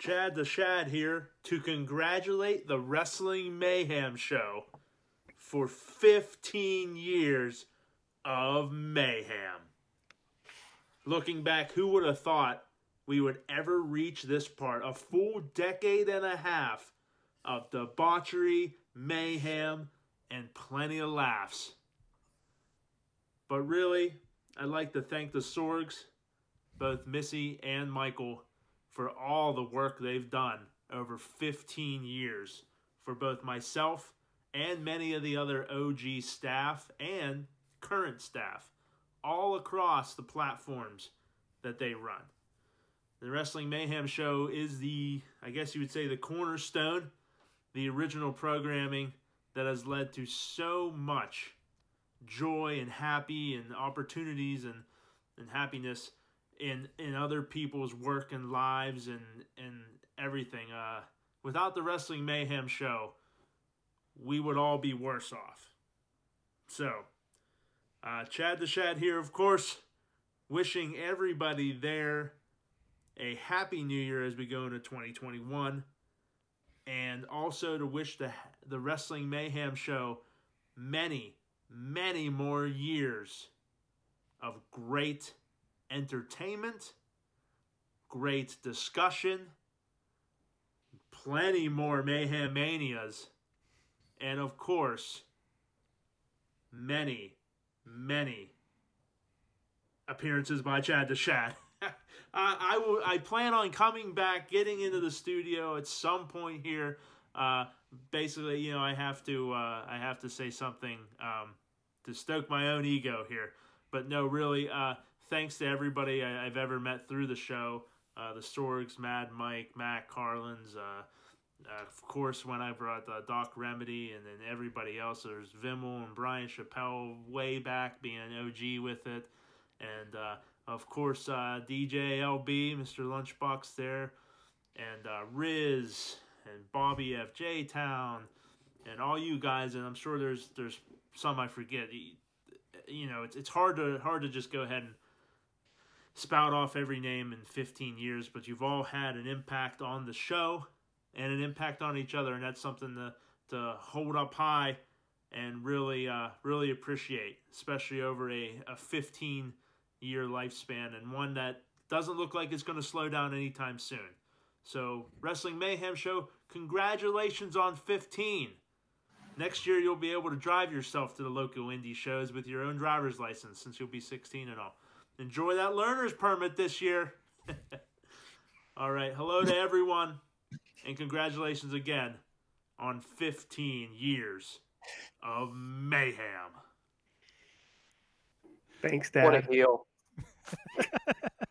Chad the Shad here to congratulate the Wrestling Mayhem Show for 15 years of mayhem. Looking back, who would have thought we would ever reach this part? A full decade and a half of debauchery, mayhem, and plenty of laughs. But really, I'd like to thank the Sorgs, both Missy and Michael, for all the work they've done over 15 years for both myself and many of the other OG staff and current staff all across the platforms that they run. The Wrestling Mayhem Show is the, I guess you would say, the cornerstone, the original programming that has led to so much joy and happy and opportunities and, and happiness in in other people's work and lives and and everything. Uh, without the Wrestling Mayhem show, we would all be worse off. So, uh, Chad the Shad here, of course, wishing everybody there a happy new year as we go into 2021. And also to wish the, the Wrestling Mayhem show many, many more years of great entertainment, great discussion, plenty more Mayhem Manias, and of course, many, many appearances by Chad uh, I will. I plan on coming back, getting into the studio at some point here. Uh, basically, you know, I have to. Uh, I have to say something um, to stoke my own ego here. But no, really, uh, thanks to everybody I, have ever met through the show. Uh, the Sorgs, Mad Mike, Matt Carlins, uh, uh, of course, when I brought uh, Doc Remedy and then everybody else, there's Vimmel and Brian Chappelle way back being an OG with it. And uh, of course, DJ LB, Mr. Lunchbox there, and Riz and Bobby F. J. Town, and all you guys. And I'm sure there's there's some I forget. You know, it's it's hard to hard to just go ahead and spout off every name in 15 years, but you've all had an impact on the show and an impact on each other, and that's something to to hold up high and really uh, really appreciate, especially over a, a 15 year lifespan and one that doesn't look like it's going to slow down anytime soon. So, Wrestling Mayhem Show, congratulations on 15. Next year, you'll be able to drive yourself to the local indie shows with your own driver's license since you'll be 16 and all. Enjoy that learner's permit this year. all right. Hello to everyone. And congratulations again on 15 years of mayhem. Thanks, Dad. What a heel.